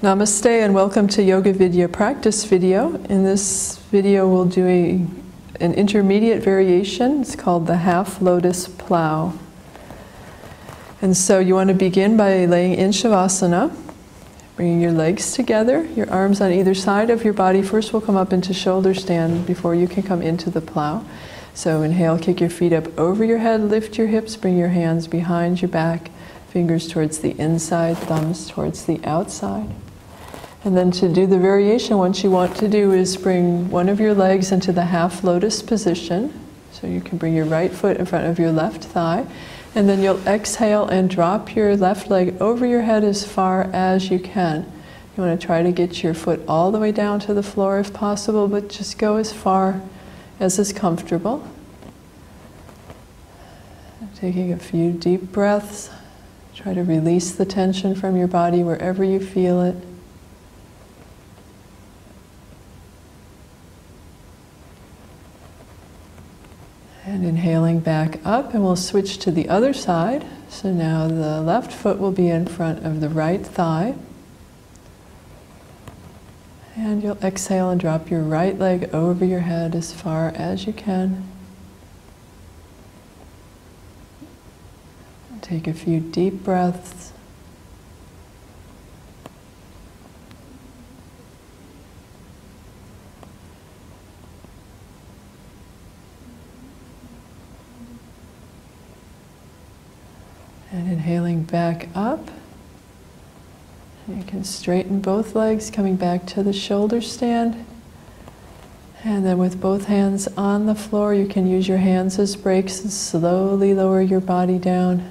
Namaste and welcome to Yoga Vidya practice video. In this video we'll do a, an intermediate variation. It's called the half lotus plow. And so you want to begin by laying in Shavasana, bringing your legs together, your arms on either side of your body. First we'll come up into shoulder stand before you can come into the plow. So inhale, kick your feet up over your head, lift your hips, bring your hands behind your back, fingers towards the inside, thumbs towards the outside. And then to do the variation, what you want to do is bring one of your legs into the half lotus position. So you can bring your right foot in front of your left thigh. And then you'll exhale and drop your left leg over your head as far as you can. You want to try to get your foot all the way down to the floor if possible, but just go as far as is comfortable. Taking a few deep breaths. Try to release the tension from your body wherever you feel it. And inhaling back up, and we'll switch to the other side. So now the left foot will be in front of the right thigh. And you'll exhale and drop your right leg over your head as far as you can. Take a few deep breaths. And inhaling back up. You can straighten both legs, coming back to the shoulder stand. And then with both hands on the floor, you can use your hands as brakes and slowly lower your body down.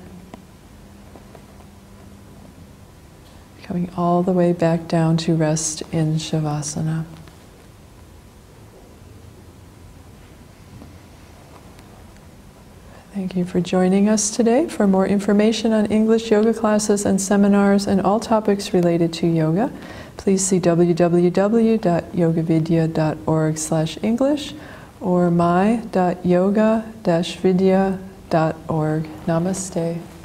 Coming all the way back down to rest in Shavasana. Thank you for joining us today. For more information on English yoga classes and seminars and all topics related to yoga, please see www.yogavidya.org/english or my.yoga-vidya.org. Namaste.